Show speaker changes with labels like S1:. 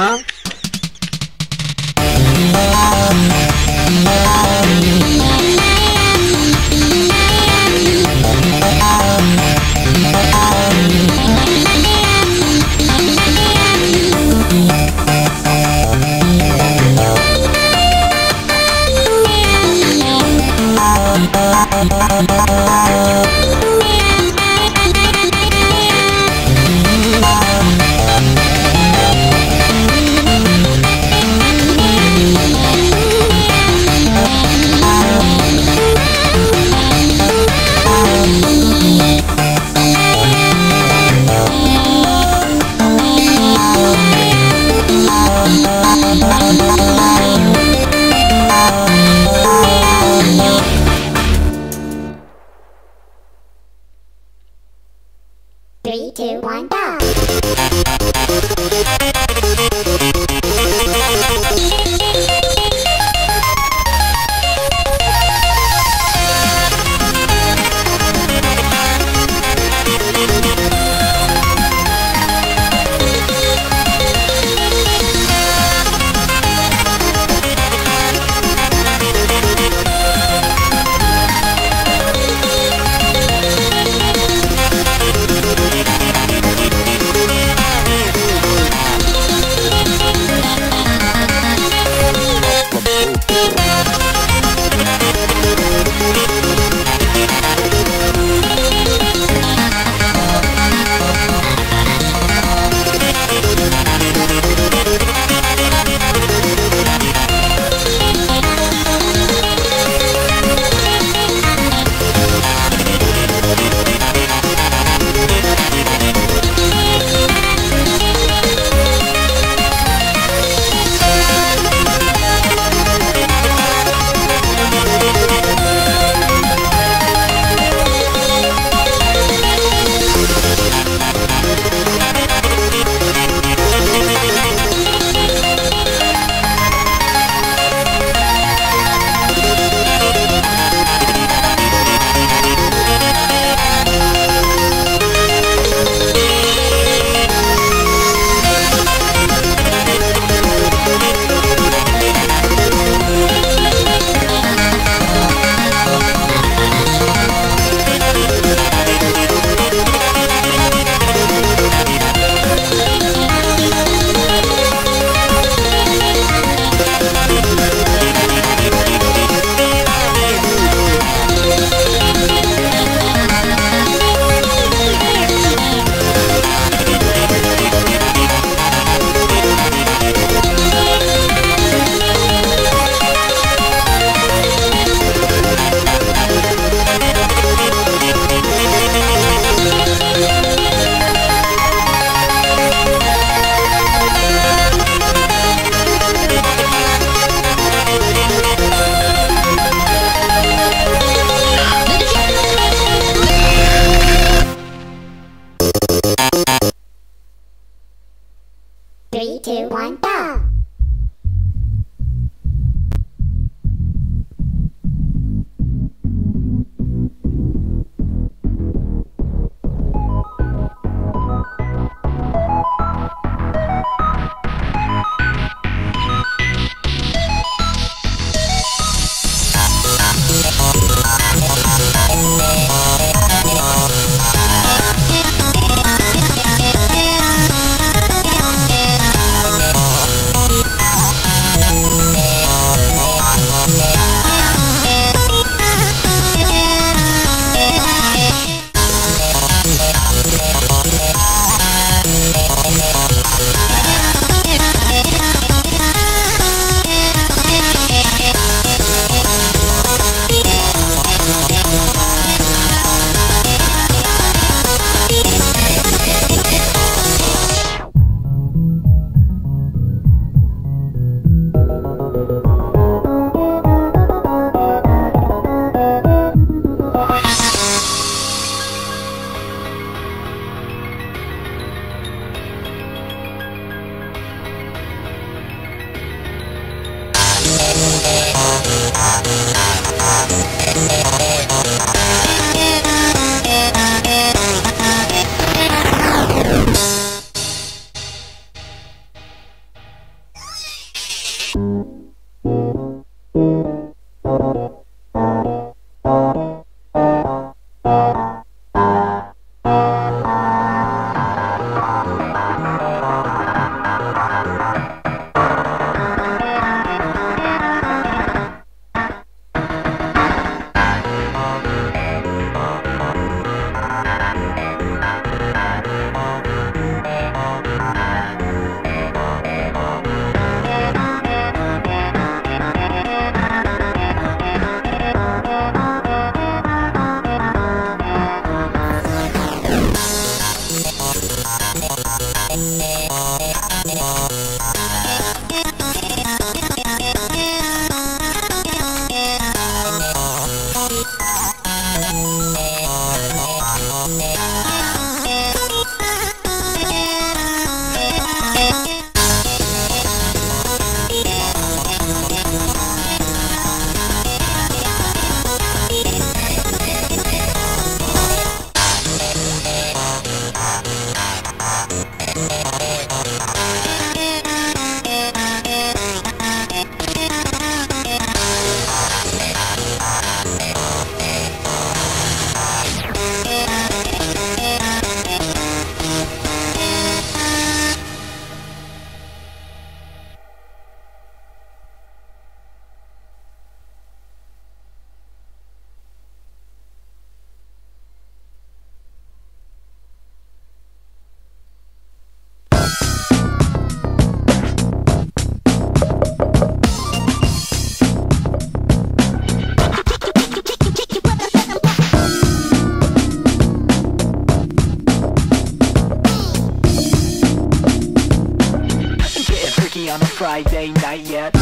S1: Three,
S2: boy. Friday night yet